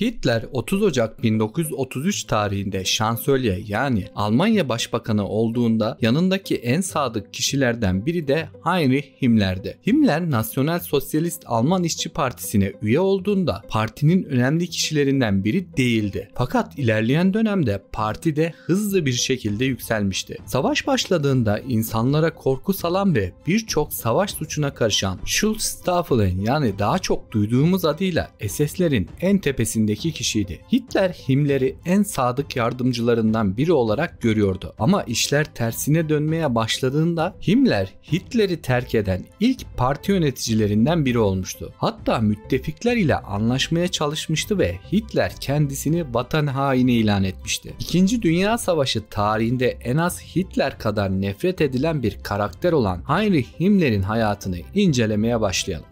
Hitler 30 Ocak 1933 tarihinde şansölye yani Almanya Başbakanı olduğunda yanındaki en sadık kişilerden biri de Heinrich Himmler'di. Himmler Nasyonel Sosyalist Alman İşçi Partisi'ne üye olduğunda partinin önemli kişilerinden biri değildi. Fakat ilerleyen dönemde partide hızlı bir şekilde yükselmişti. Savaş başladığında insanlara korku salan ve birçok savaş suçuna karışan Schulz-Staffel'in yani daha çok duyduğumuz adıyla SS'lerin en tepesinde içindeki kişiydi. Hitler Himmler'i en sadık yardımcılarından biri olarak görüyordu. Ama işler tersine dönmeye başladığında Himmler Hitler'i terk eden ilk parti yöneticilerinden biri olmuştu. Hatta müttefikler ile anlaşmaya çalışmıştı ve Hitler kendisini vatan haini ilan etmişti. İkinci Dünya Savaşı tarihinde en az Hitler kadar nefret edilen bir karakter olan Heinrich Himmler'in hayatını incelemeye başlayalım.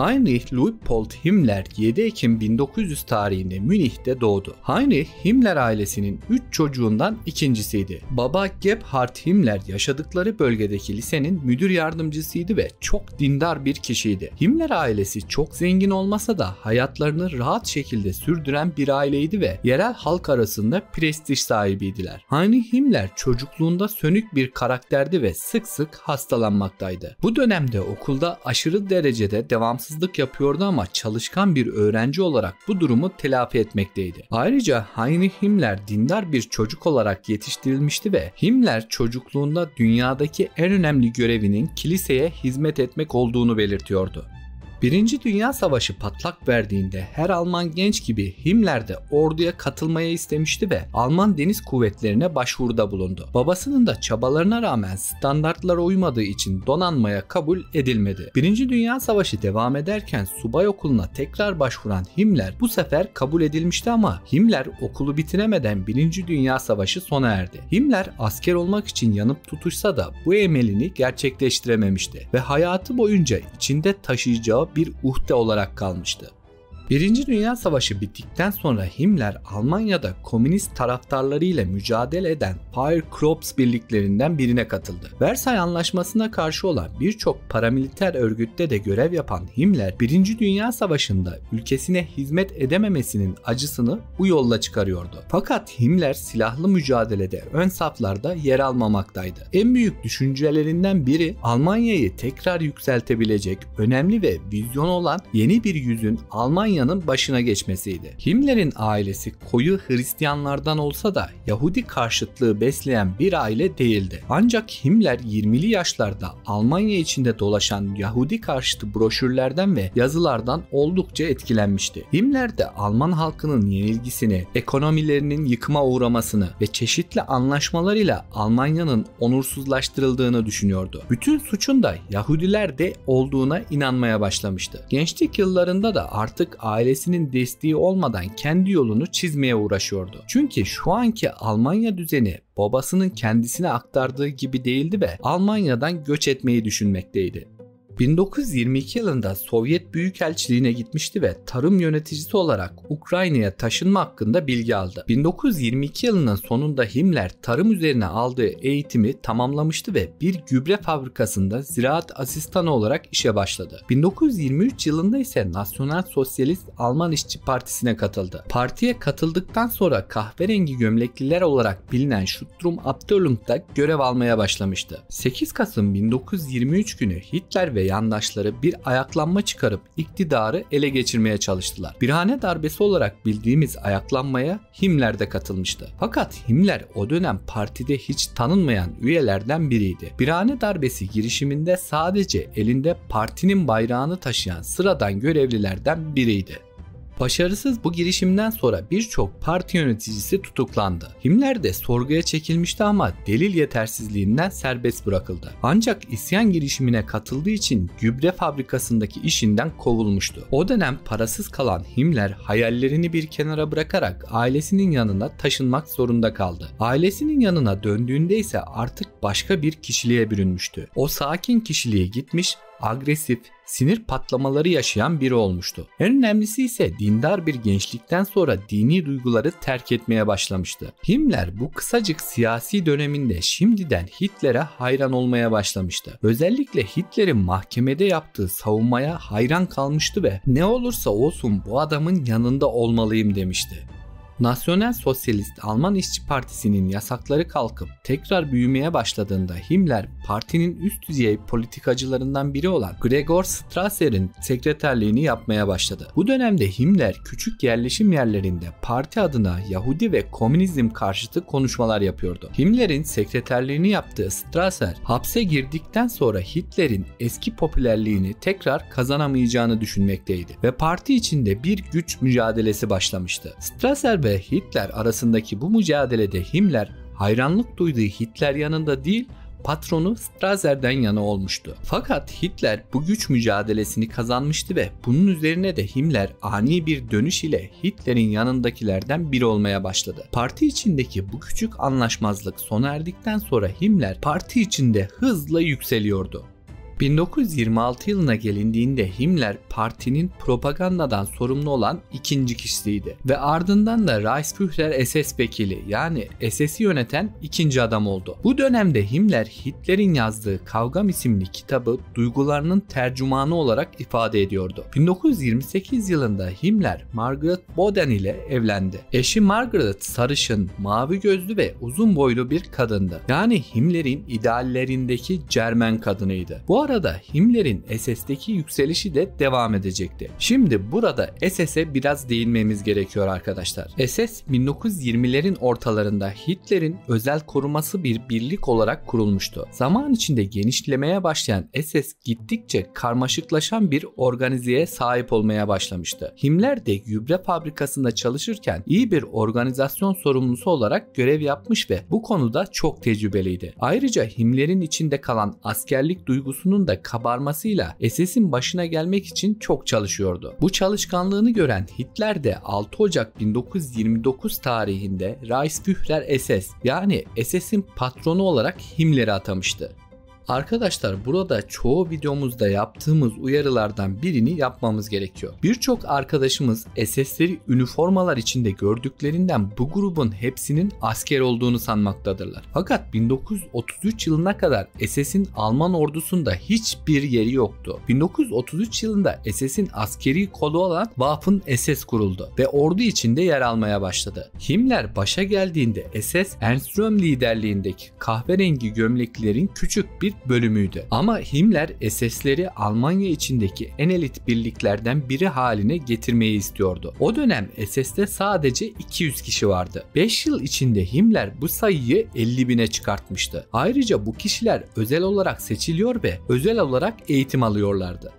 Heinrich Luitpold Himmler 7 Ekim 1900 tarihinde Münih'te doğdu. Heinrich Himmler ailesinin 3 çocuğundan ikincisiydi. Baba Gebhard Himmler yaşadıkları bölgedeki lisenin müdür yardımcısıydı ve çok dindar bir kişiydi. Himmler ailesi çok zengin olmasa da hayatlarını rahat şekilde sürdüren bir aileydi ve yerel halk arasında prestij sahibiydiler. Heinrich Himmler çocukluğunda sönük bir karakterdi ve sık sık hastalanmaktaydı. Bu dönemde okulda aşırı derecede devamsız devamsızlık yapıyordu ama çalışkan bir öğrenci olarak bu durumu telafi etmekteydi. Ayrıca Heinrich Himmler dindar bir çocuk olarak yetiştirilmişti ve Himmler çocukluğunda dünyadaki en önemli görevinin kiliseye hizmet etmek olduğunu belirtiyordu. Birinci Dünya Savaşı patlak verdiğinde her Alman genç gibi Himmler de orduya katılmaya istemişti ve Alman deniz kuvvetlerine başvuruda bulundu. Babasının da çabalarına rağmen standartlara uymadığı için donanmaya kabul edilmedi. Birinci Dünya Savaşı devam ederken subay okuluna tekrar başvuran Himmler bu sefer kabul edilmişti ama Himmler okulu bitiremeden Birinci Dünya Savaşı sona erdi. Himmler asker olmak için yanıp tutuşsa da bu emelini gerçekleştirememişti ve hayatı boyunca içinde taşıyacağı bir uhde olarak kalmıştı. Birinci Dünya Savaşı bittikten sonra Himmler Almanya'da komünist taraftarlarıyla mücadele eden Fire Corps birliklerinden birine katıldı. Versay Anlaşması'na karşı olan birçok paramiliter örgütte de görev yapan Himmler Birinci Dünya Savaşı'nda ülkesine hizmet edememesinin acısını bu yolla çıkarıyordu. Fakat Himmler silahlı mücadelede ön saflarda yer almamaktaydı. En büyük düşüncelerinden biri Almanya'yı tekrar yükseltebilecek önemli ve vizyon olan yeni bir yüzün Almanya Almanya'nın başına geçmesiydi. Himmler'in ailesi koyu Hristiyanlardan olsa da Yahudi karşıtlığı besleyen bir aile değildi. Ancak Himmler 20'li yaşlarda Almanya içinde dolaşan Yahudi karşıtı broşürlerden ve yazılardan oldukça etkilenmişti. Himmler de Alman halkının yenilgisini, ekonomilerinin yıkıma uğramasını ve çeşitli anlaşmalarıyla Almanya'nın onursuzlaştırıldığını düşünüyordu. Bütün suçun da Yahudilerde olduğuna inanmaya başlamıştı. Gençlik yıllarında da artık ailesinin desteği olmadan kendi yolunu çizmeye uğraşıyordu. Çünkü şu anki Almanya düzeni babasının kendisine aktardığı gibi değildi ve Almanya'dan göç etmeyi düşünmekteydi. 1922 yılında Sovyet Büyükelçiliğine gitmişti ve tarım yöneticisi olarak Ukrayna'ya taşınma hakkında bilgi aldı. 1922 yılının sonunda Himmler tarım üzerine aldığı eğitimi tamamlamıştı ve bir gübre fabrikasında ziraat asistanı olarak işe başladı. 1923 yılında ise Nasyonel Sosyalist Alman İşçi Partisi'ne katıldı. Partiye katıldıktan sonra kahverengi gömlekliler olarak bilinen Schutztrupp Abteilung'da görev almaya başlamıştı. 8 Kasım 1923 günü Hitler ve yandaşları bir ayaklanma çıkarıp iktidarı ele geçirmeye çalıştılar. Birhane darbesi olarak bildiğimiz ayaklanmaya Himmler de katılmıştı. Fakat Himmler o dönem partide hiç tanınmayan üyelerden biriydi. Birhane darbesi girişiminde sadece elinde partinin bayrağını taşıyan sıradan görevlilerden biriydi. Başarısız bu girişimden sonra birçok parti yöneticisi tutuklandı. Himmler de sorguya çekilmişti ama delil yetersizliğinden serbest bırakıldı. Ancak isyan girişimine katıldığı için gübre fabrikasındaki işinden kovulmuştu. O dönem parasız kalan Himmler hayallerini bir kenara bırakarak ailesinin yanına taşınmak zorunda kaldı. Ailesinin yanına döndüğünde ise artık başka bir kişiliğe bürünmüştü. O sakin kişiliğe gitmiş agresif, sinir patlamaları yaşayan biri olmuştu. En önemlisi ise dindar bir gençlikten sonra dini duyguları terk etmeye başlamıştı. Himmler bu kısacık siyasi döneminde şimdiden Hitler'e hayran olmaya başlamıştı. Özellikle Hitler'in mahkemede yaptığı savunmaya hayran kalmıştı ve ne olursa olsun bu adamın yanında olmalıyım demişti. Nasyonel Sosyalist Alman İşçi Partisi'nin yasakları kalkıp tekrar büyümeye başladığında Himmler partinin üst düzey politikacılarından biri olan Gregor Strasser'in sekreterliğini yapmaya başladı. Bu dönemde Himmler küçük yerleşim yerlerinde parti adına Yahudi ve komünizm karşıtı konuşmalar yapıyordu. Himmler'in sekreterliğini yaptığı Strasser hapse girdikten sonra Hitler'in eski popülerliğini tekrar kazanamayacağını düşünmekteydi ve parti içinde bir güç mücadelesi başlamıştı. Strasser ve ve Hitler arasındaki bu mücadelede Himmler hayranlık duyduğu Hitler yanında değil patronu Strasser'den yana olmuştu. Fakat Hitler bu güç mücadelesini kazanmıştı ve bunun üzerine de Himmler ani bir dönüş ile Hitler'in yanındakilerden biri olmaya başladı. Parti içindeki bu küçük anlaşmazlık sona erdikten sonra Himmler parti içinde hızla yükseliyordu. 1926 yılına gelindiğinde Himmler partinin propagandadan sorumlu olan ikinci kişisiydi ve ardından da Reichsführer SS vekili yani SS'i yöneten ikinci adam oldu. Bu dönemde Himmler Hitler'in yazdığı Kavgam isimli kitabı duygularının tercümanı olarak ifade ediyordu. 1928 yılında Himmler Margaret Boden ile evlendi. Eşi Margaret sarışın, mavi gözlü ve uzun boylu bir kadındı. Yani Himmler'in ideallerindeki Cermen kadınıydı. Bu arada Himmler'in SS'deki yükselişi de devam edecekti. Şimdi burada SS'e biraz değinmemiz gerekiyor arkadaşlar. SS 1920'lerin ortalarında Hitler'in özel koruması bir birlik olarak kurulmuştu. Zaman içinde genişlemeye başlayan SS gittikçe karmaşıklaşan bir organizeye sahip olmaya başlamıştı. Himmler de gübre fabrikasında çalışırken iyi bir organizasyon sorumlusu olarak görev yapmış ve bu konuda çok tecrübeliydi. Ayrıca Himmler'in içinde kalan askerlik duygusunun onun da kabarmasıyla SS'in başına gelmek için çok çalışıyordu. Bu çalışkanlığını gören Hitler de 6 Ocak 1929 tarihinde Reichsführer SS yani SS'in patronu olarak Himmler'i atamıştı. Arkadaşlar burada çoğu videomuzda yaptığımız uyarılardan birini yapmamız gerekiyor. Birçok arkadaşımız SS'leri üniformalar içinde gördüklerinden bu grubun hepsinin asker olduğunu sanmaktadırlar. Fakat 1933 yılına kadar SS'in Alman ordusunda hiçbir yeri yoktu. 1933 yılında SS'in askeri kolu olan Waffen SS kuruldu ve ordu içinde yer almaya başladı. Himmler başa geldiğinde SS Ernst Röhm liderliğindeki kahverengi gömleklilerin küçük bir bölümüydü. Ama Himmler SS'leri Almanya içindeki en elit birliklerden biri haline getirmeyi istiyordu. O dönem SS'te sadece 200 kişi vardı. 5 yıl içinde Himmler bu sayıyı 50 bine çıkartmıştı. Ayrıca bu kişiler özel olarak seçiliyor ve özel olarak eğitim alıyorlardı.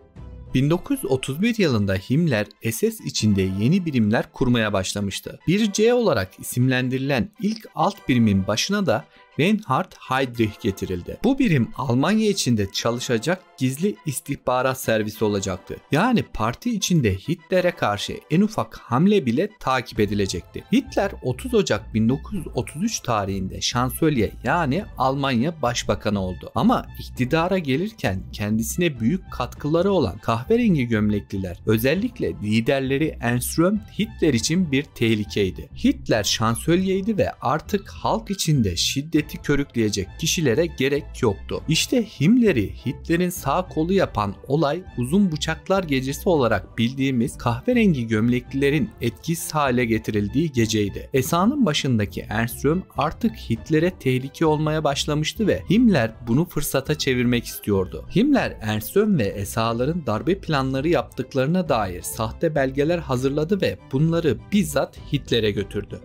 1931 yılında Himmler SS içinde yeni birimler kurmaya başlamıştı. Bir C olarak isimlendirilen ilk alt birimin başına da Reinhard Heydrich getirildi. Bu birim Almanya içinde çalışacak gizli istihbarat servisi olacaktı. Yani parti içinde Hitler'e karşı en ufak hamle bile takip edilecekti. Hitler 30 Ocak 1933 tarihinde şansölye yani Almanya Başbakanı oldu. Ama iktidara gelirken kendisine büyük katkıları olan kahverengi gömlekliler özellikle liderleri Ernst Röhm Hitler için bir tehlikeydi. Hitler şansölyeydi ve artık halk içinde şiddeti devleti körükleyecek kişilere gerek yoktu. İşte Himmler'i Hitler'in sağ kolu yapan olay uzun bıçaklar gecesi olarak bildiğimiz kahverengi gömleklilerin etkisiz hale getirildiği geceydi. Esa'nın başındaki Ernst Röhm artık Hitler'e tehlike olmaya başlamıştı ve Himmler bunu fırsata çevirmek istiyordu. Himmler Ernst Röhm ve Esa'ların darbe planları yaptıklarına dair sahte belgeler hazırladı ve bunları bizzat Hitler'e götürdü.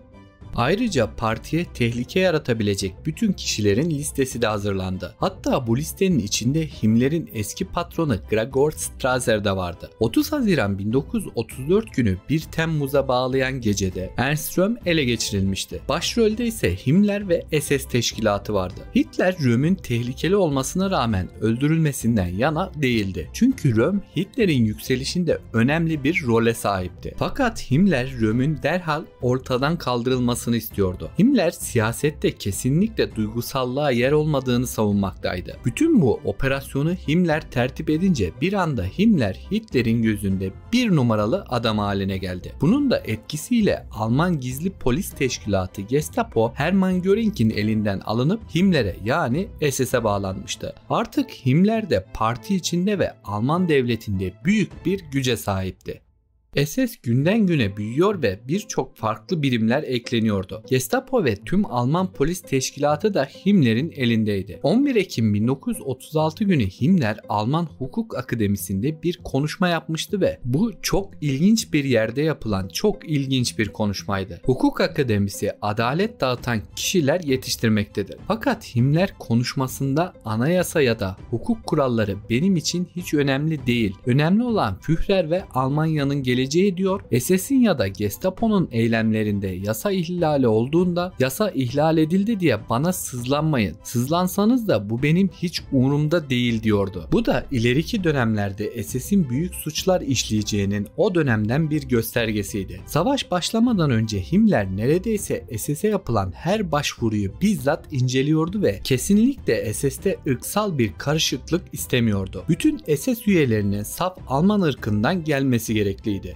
Ayrıca partiye tehlike yaratabilecek bütün kişilerin listesi de hazırlandı. Hatta bu listenin içinde Himmler'in eski patronu Gregor Strasser de vardı. 30 Haziran 1934 günü 1 Temmuz'a bağlayan gecede Ernst Röhm ele geçirilmişti. Başrolde ise Himmler ve SS teşkilatı vardı. Hitler Röhm'ün tehlikeli olmasına rağmen öldürülmesinden yana değildi. Çünkü Röhm Hitler'in yükselişinde önemli bir role sahipti. Fakat Himmler Röhm'ün derhal ortadan kaldırılması olmasını istiyordu. Himmler siyasette kesinlikle duygusallığa yer olmadığını savunmaktaydı. Bütün bu operasyonu Himmler tertip edince bir anda Himmler Hitler'in gözünde bir numaralı adam haline geldi. Bunun da etkisiyle Alman gizli polis teşkilatı Gestapo Hermann Göring'in elinden alınıp Himmler'e yani SS'e bağlanmıştı. Artık Himmler de parti içinde ve Alman devletinde büyük bir güce sahipti. SS günden güne büyüyor ve birçok farklı birimler ekleniyordu. Gestapo ve tüm Alman polis teşkilatı da Himmler'in elindeydi. 11 Ekim 1936 günü Himmler Alman Hukuk Akademisi'nde bir konuşma yapmıştı ve bu çok ilginç bir yerde yapılan çok ilginç bir konuşmaydı. Hukuk Akademisi adalet dağıtan kişiler yetiştirmektedir. Fakat Himmler konuşmasında anayasa ya da hukuk kuralları benim için hiç önemli değil. Önemli olan Führer ve Almanya'nın geleceği geleceği diyor. SS'in ya da Gestapo'nun eylemlerinde yasa ihlali olduğunda yasa ihlal edildi diye bana sızlanmayın. Sızlansanız da bu benim hiç umurumda değil diyordu. Bu da ileriki dönemlerde SS'in büyük suçlar işleyeceğinin o dönemden bir göstergesiydi. Savaş başlamadan önce Himmler neredeyse SS'e yapılan her başvuruyu bizzat inceliyordu ve kesinlikle SS'te ırksal bir karışıklık istemiyordu. Bütün SS üyelerinin saf Alman ırkından gelmesi gerekliydi.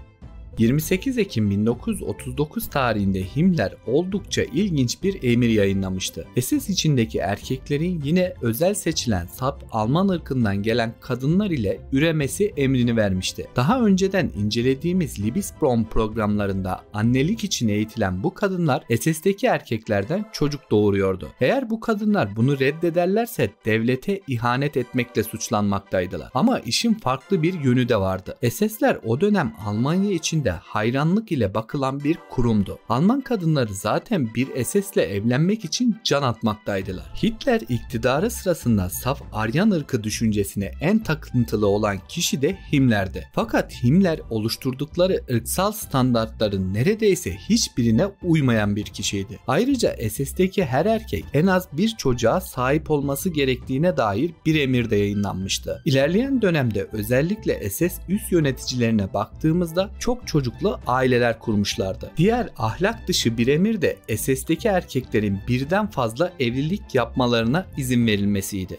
28 Ekim 1939 tarihinde Himmler oldukça ilginç bir emir yayınlamıştı. SS içindeki erkeklerin yine özel seçilen sap Alman ırkından gelen kadınlar ile üremesi emrini vermişti. Daha önceden incelediğimiz Liebesbrom programlarında annelik için eğitilen bu kadınlar SS'deki erkeklerden çocuk doğuruyordu. Eğer bu kadınlar bunu reddederlerse devlete ihanet etmekle suçlanmaktaydılar. Ama işin farklı bir yönü de vardı. SS'ler o dönem Almanya içinde de hayranlık ile bakılan bir kurumdu. Alman kadınları zaten bir SS'le evlenmek için can atmaktaydılar. Hitler iktidarı sırasında saf Aryan ırkı düşüncesine en takıntılı olan kişi de Himmler'di. Fakat Himmler oluşturdukları ırksal standartların neredeyse hiçbirine uymayan bir kişiydi. Ayrıca SS'deki her erkek en az bir çocuğa sahip olması gerektiğine dair bir emir de yayınlanmıştı. İlerleyen dönemde özellikle SS üst yöneticilerine baktığımızda çok çocuklu aileler kurmuşlardı. Diğer ahlak dışı bir emir de SS'deki erkeklerin birden fazla evlilik yapmalarına izin verilmesiydi.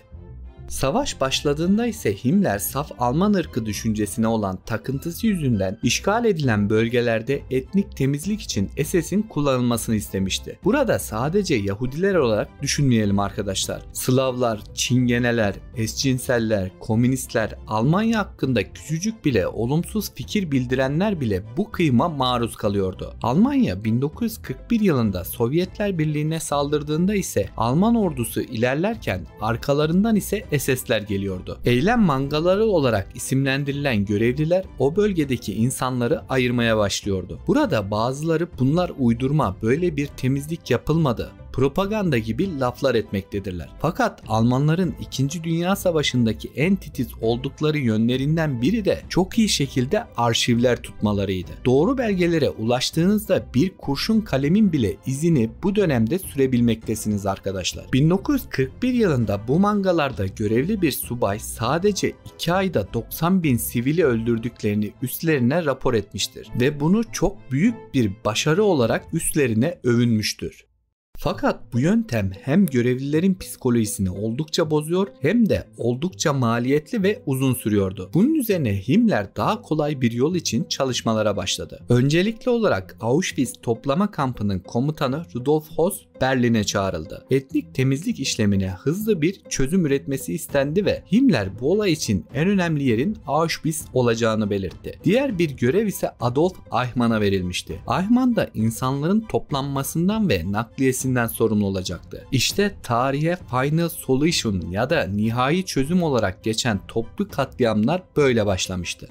Savaş başladığında ise Himmler saf Alman ırkı düşüncesine olan takıntısı yüzünden işgal edilen bölgelerde etnik temizlik için SS'in kullanılmasını istemişti. Burada sadece Yahudiler olarak düşünmeyelim arkadaşlar. Slavlar, Çingeneler, eşcinseller, komünistler, Almanya hakkında küçücük bile olumsuz fikir bildirenler bile bu kıyıma maruz kalıyordu. Almanya 1941 yılında Sovyetler Birliği'ne saldırdığında ise Alman ordusu ilerlerken arkalarından ise sesler geliyordu. Eylem mangaları olarak isimlendirilen görevliler o bölgedeki insanları ayırmaya başlıyordu. Burada bazıları bunlar uydurma böyle bir temizlik yapılmadı propaganda gibi laflar etmektedirler. Fakat Almanların 2. Dünya Savaşı'ndaki en titiz oldukları yönlerinden biri de çok iyi şekilde arşivler tutmalarıydı. Doğru belgelere ulaştığınızda bir kurşun kalemin bile izini bu dönemde sürebilmektesiniz arkadaşlar. 1941 yılında bu mangalarda görevli bir subay sadece 2 ayda 90 bin sivili öldürdüklerini üstlerine rapor etmiştir ve bunu çok büyük bir başarı olarak üstlerine övünmüştür. Fakat bu yöntem hem görevlilerin psikolojisini oldukça bozuyor hem de oldukça maliyetli ve uzun sürüyordu. Bunun üzerine Himmler daha kolay bir yol için çalışmalara başladı. Öncelikli olarak Auschwitz toplama kampının komutanı Rudolf Hoss Berlin'e çağrıldı. Etnik temizlik işlemine hızlı bir çözüm üretmesi istendi ve Himmler bu olay için en önemli yerin Auschwitz olacağını belirtti. Diğer bir görev ise Adolf Eichmann'a verilmişti. Eichmann da insanların toplanmasından ve nakliyesinden sorumlu olacaktı. İşte tarihe Final Solution ya da nihai çözüm olarak geçen toplu katliamlar böyle başlamıştı.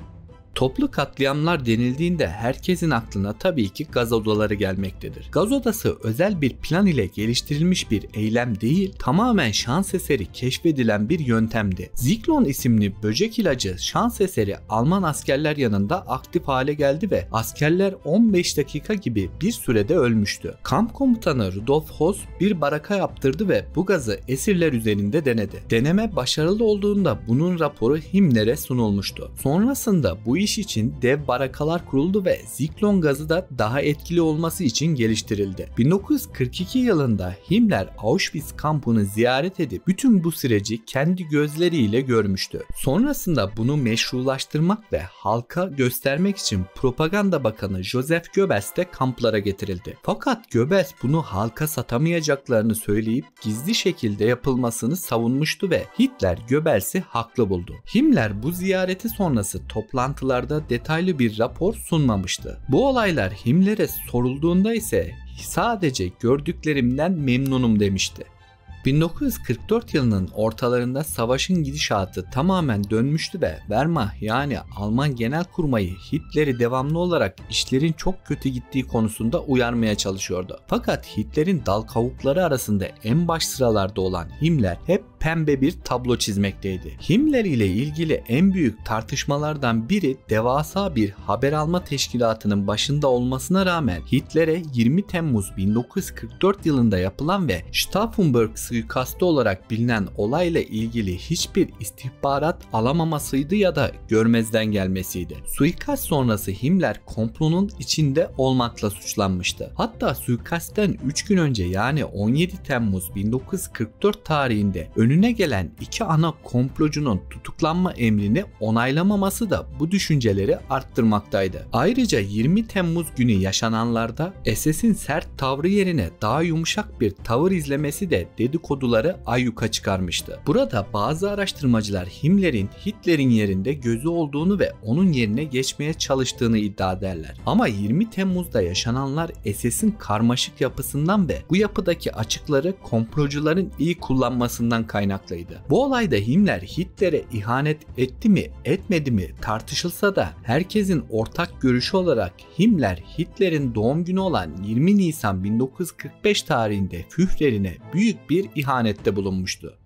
Toplu katliamlar denildiğinde herkesin aklına tabii ki gaz odaları gelmektedir. Gaz odası özel bir plan ile geliştirilmiş bir eylem değil, tamamen şans eseri keşfedilen bir yöntemdi. Ziklon isimli böcek ilacı şans eseri Alman askerler yanında aktif hale geldi ve askerler 15 dakika gibi bir sürede ölmüştü. Kamp komutanı Rudolf Hoss bir baraka yaptırdı ve bu gazı esirler üzerinde denedi. Deneme başarılı olduğunda bunun raporu Himmler'e sunulmuştu. Sonrasında bu iş için dev barakalar kuruldu ve ziklon gazı da daha etkili olması için geliştirildi. 1942 yılında Himmler Auschwitz kampını ziyaret edip bütün bu süreci kendi gözleriyle görmüştü. Sonrasında bunu meşrulaştırmak ve halka göstermek için Propaganda Bakanı Joseph Goebbels de kamplara getirildi. Fakat Goebbels bunu halka satamayacaklarını söyleyip gizli şekilde yapılmasını savunmuştu ve Hitler Goebbels'i haklı buldu. Himmler bu ziyareti sonrası toplantılarda detaylı bir rapor sunmamıştı. Bu olaylar Himmler'e sorulduğunda ise sadece gördüklerimden memnunum demişti. 1944 yılının ortalarında savaşın gidişatı tamamen dönmüştü ve Wehrmacht yani Alman Genelkurmayı Hitler'i devamlı olarak işlerin çok kötü gittiği konusunda uyarmaya çalışıyordu. Fakat Hitler'in dal kavukları arasında en baş sıralarda olan Himmler hep pembe bir tablo çizmekteydi. Himmler ile ilgili en büyük tartışmalardan biri devasa bir haber alma teşkilatının başında olmasına rağmen Hitler'e 20 Temmuz 1944 yılında yapılan ve Stauffenberg suikastı olarak bilinen olayla ilgili hiçbir istihbarat alamamasıydı ya da görmezden gelmesiydi. Suikast sonrası Himmler komplonun içinde olmakla suçlanmıştı. Hatta suikastten 3 gün önce yani 17 Temmuz 1944 tarihinde önüne gelen iki ana komplocunun tutuklanma emrini onaylamaması da bu düşünceleri arttırmaktaydı. Ayrıca 20 Temmuz günü yaşananlarda SS'in sert tavrı yerine daha yumuşak bir tavır izlemesi de dedikoduları ayyuka çıkarmıştı. Burada bazı araştırmacılar Himmler'in Hitler'in yerinde gözü olduğunu ve onun yerine geçmeye çalıştığını iddia ederler. Ama 20 Temmuz'da yaşananlar SS'in karmaşık yapısından ve bu yapıdaki açıkları komplocuların iyi kullanmasından kaynaklıydı. Bu olayda Himmler Hitler'e ihanet etti mi etmedi mi tartışılsa da herkesin ortak görüşü olarak Himmler Hitler'in doğum günü olan 20 Nisan 1945 tarihinde Führer'ine büyük bir ihanette bulunmuştu.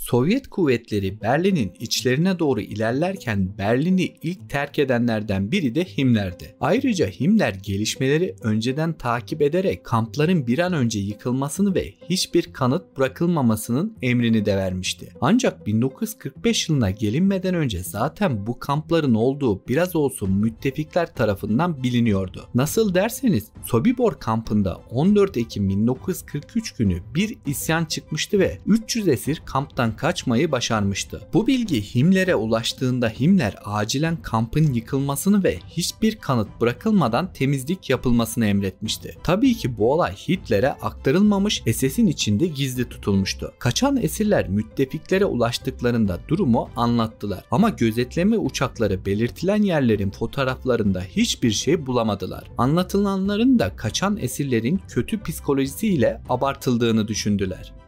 Sovyet kuvvetleri Berlin'in içlerine doğru ilerlerken Berlin'i ilk terk edenlerden biri de Himmler'di. Ayrıca Himmler gelişmeleri önceden takip ederek kampların bir an önce yıkılmasını ve hiçbir kanıt bırakılmamasının emrini de vermişti. Ancak 1945 yılına gelinmeden önce zaten bu kampların olduğu biraz olsun müttefikler tarafından biliniyordu. Nasıl derseniz Sobibor kampında 14 Ekim 1943 günü bir isyan çıkmıştı ve 300 esir kamptan kaçmayı başarmıştı. Bu bilgi Himmler'e ulaştığında Himmler acilen kampın yıkılmasını ve hiçbir kanıt bırakılmadan temizlik yapılmasını emretmişti. Tabii ki bu olay Hitler'e aktarılmamış SS'in içinde gizli tutulmuştu. Kaçan esirler müttefiklere ulaştıklarında durumu anlattılar ama gözetleme uçakları belirtilen yerlerin fotoğraflarında hiçbir şey bulamadılar. Anlatılanların da kaçan esirlerin kötü psikolojisiyle abartıldığını düşündüler.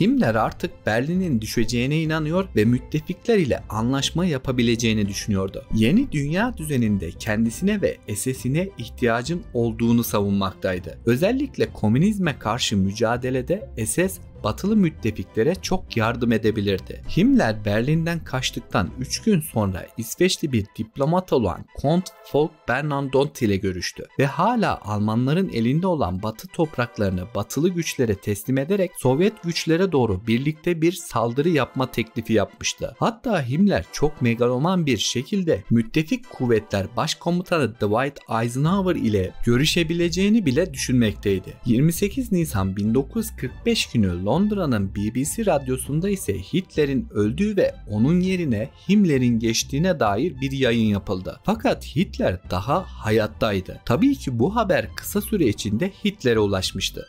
Himmler artık Berlin'in düşeceğine inanıyor ve müttefikler ile anlaşma yapabileceğini düşünüyordu. Yeni dünya düzeninde kendisine ve SS'ine ihtiyacın olduğunu savunmaktaydı. Özellikle komünizme karşı mücadelede SS batılı müttefiklere çok yardım edebilirdi. Himmler Berlin'den kaçtıktan 3 gün sonra İsveçli bir diplomat olan Kont Folk Bernadotte ile görüştü ve hala Almanların elinde olan batı topraklarını batılı güçlere teslim ederek Sovyet güçlere doğru birlikte bir saldırı yapma teklifi yapmıştı. Hatta Himmler çok megaloman bir şekilde müttefik kuvvetler başkomutanı Dwight Eisenhower ile görüşebileceğini bile düşünmekteydi. 28 Nisan 1945 günü Londra'nın BBC radyosunda ise Hitler'in öldüğü ve onun yerine Himmler'in geçtiğine dair bir yayın yapıldı. Fakat Hitler daha hayattaydı. Tabii ki bu haber kısa süre içinde Hitler'e ulaşmıştı.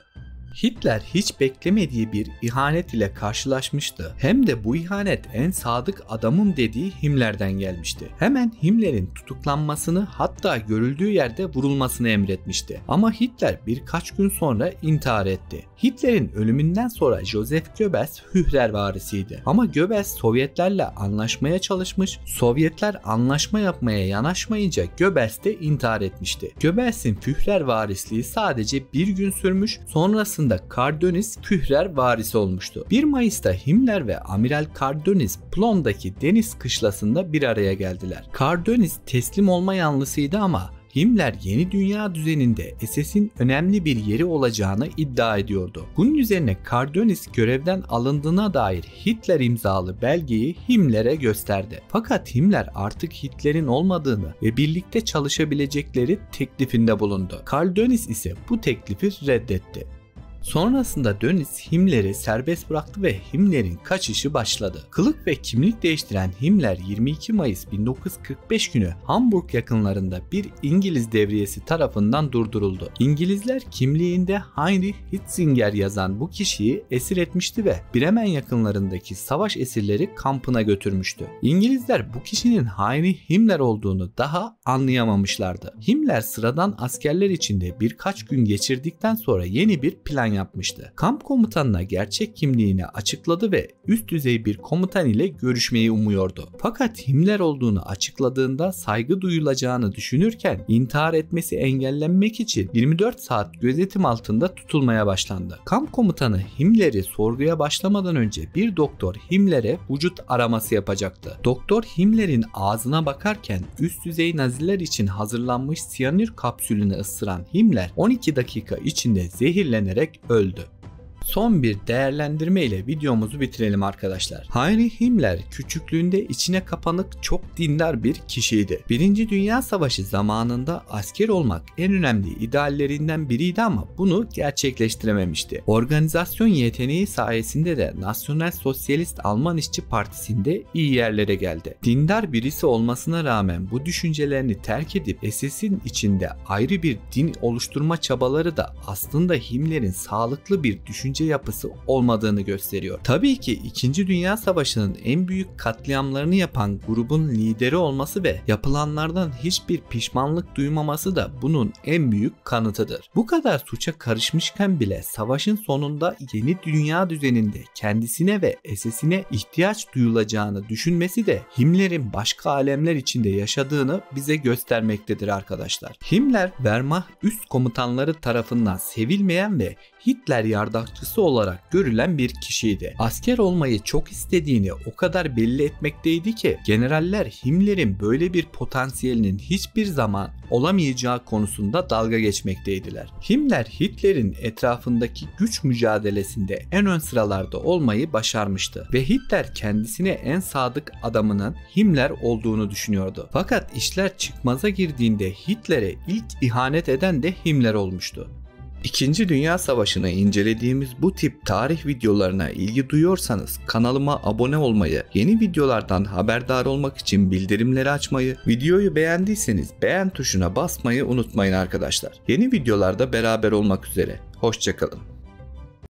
Hitler hiç beklemediği bir ihanet ile karşılaşmıştı. Hem de bu ihanet en sadık adamım dediği Himmler'den gelmişti. Hemen Himmler'in tutuklanmasını hatta görüldüğü yerde vurulmasını emretmişti. Ama Hitler birkaç gün sonra intihar etti. Hitler'in ölümünden sonra Joseph Goebbels Führer varisiydi. Ama Goebbels Sovyetlerle anlaşmaya çalışmış, Sovyetler anlaşma yapmaya yanaşmayınca Goebbels de intihar etmişti. Goebbels'in Führer varisliği sadece bir gün sürmüş, sonrasında sonrasında Kardonis Führer varisi olmuştu. 1 Mayıs'ta Himmler ve Amiral Kardonis Plon'daki deniz kışlasında bir araya geldiler. Kardonis teslim olma yanlısıydı ama Himmler yeni dünya düzeninde SS'in önemli bir yeri olacağını iddia ediyordu. Bunun üzerine Karl Dönitz görevden alındığına dair Hitler imzalı belgeyi Himmler'e gösterdi. Fakat Himmler artık Hitler'in olmadığını ve birlikte çalışabilecekleri teklifinde bulundu. Karl Dönitz ise bu teklifi reddetti. Sonrasında Dönitz Himmler'i serbest bıraktı ve Himmler'in kaçışı başladı. Kılık ve kimlik değiştiren Himmler 22 Mayıs 1945 günü Hamburg yakınlarında bir İngiliz devriyesi tarafından durduruldu. İngilizler kimliğinde Heinrich Hitzinger yazan bu kişiyi esir etmişti ve Bremen yakınlarındaki savaş esirleri kampına götürmüştü. İngilizler bu kişinin Heinrich Himmler olduğunu daha anlayamamışlardı. Himmler sıradan askerler içinde birkaç gün geçirdikten sonra yeni bir plan yapmıştı. Kamp komutanına gerçek kimliğini açıkladı ve üst düzey bir komutan ile görüşmeyi umuyordu. Fakat Himmler olduğunu açıkladığında saygı duyulacağını düşünürken intihar etmesi engellenmek için 24 saat gözetim altında tutulmaya başlandı. Kamp komutanı Himmler'i sorguya başlamadan önce bir doktor Himmler'e vücut araması yapacaktı. Doktor Himmler'in ağzına bakarken üst düzey naziler için hazırlanmış siyanür kapsülünü ısıran Himmler 12 dakika içinde zehirlenerek öldü. Son bir değerlendirme ile videomuzu bitirelim arkadaşlar. Heinrich Himmler küçüklüğünde içine kapanık çok dindar bir kişiydi. Birinci Dünya Savaşı zamanında asker olmak en önemli ideallerinden biriydi ama bunu gerçekleştirememişti. Organizasyon yeteneği sayesinde de Nasyonel Sosyalist Alman İşçi Partisi'nde iyi yerlere geldi. Dindar birisi olmasına rağmen bu düşüncelerini terk edip SS'in içinde ayrı bir din oluşturma çabaları da aslında Himmler'in sağlıklı bir düşünce düşünce yapısı olmadığını gösteriyor. Tabii ki 2. Dünya Savaşı'nın en büyük katliamlarını yapan grubun lideri olması ve yapılanlardan hiçbir pişmanlık duymaması da bunun en büyük kanıtıdır. Bu kadar suça karışmışken bile savaşın sonunda yeni dünya düzeninde kendisine ve SS'ine ihtiyaç duyulacağını düşünmesi de Himmler'in başka alemler içinde yaşadığını bize göstermektedir arkadaşlar. Himmler Wehrmacht üst komutanları tarafından sevilmeyen ve Hitler yardakçısı olarak görülen bir kişiydi. Asker olmayı çok istediğini o kadar belli etmekteydi ki generaller Himmler'in böyle bir potansiyelinin hiçbir zaman olamayacağı konusunda dalga geçmekteydiler. Himmler Hitler'in etrafındaki güç mücadelesinde en ön sıralarda olmayı başarmıştı ve Hitler kendisine en sadık adamının Himmler olduğunu düşünüyordu. Fakat işler çıkmaza girdiğinde Hitler'e ilk ihanet eden de Himmler olmuştu. İkinci Dünya Savaşı'nı incelediğimiz bu tip tarih videolarına ilgi duyuyorsanız kanalıma abone olmayı, yeni videolardan haberdar olmak için bildirimleri açmayı, videoyu beğendiyseniz beğen tuşuna basmayı unutmayın arkadaşlar. Yeni videolarda beraber olmak üzere. Hoşçakalın.